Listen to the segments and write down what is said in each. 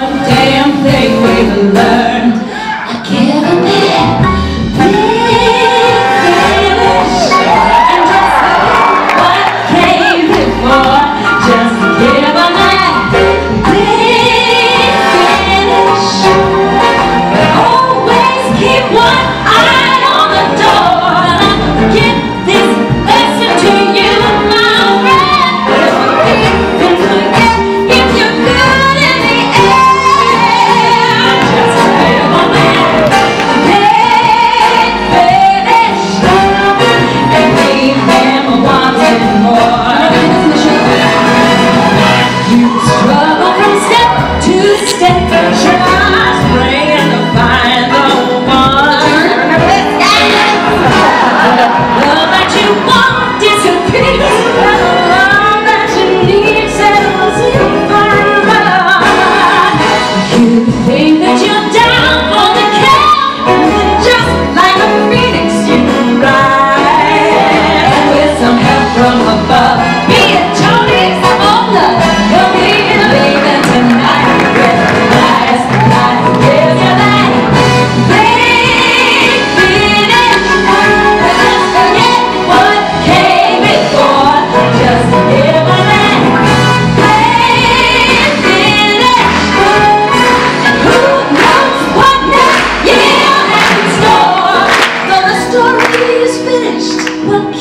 One, two,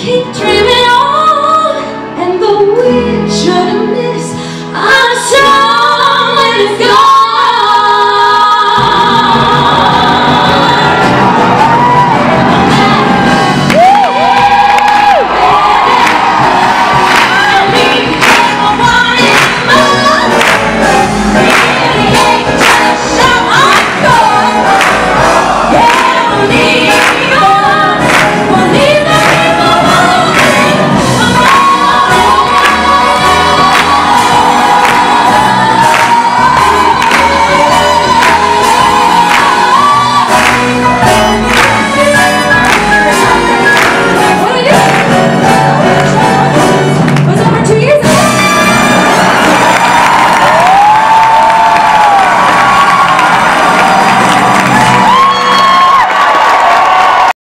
picture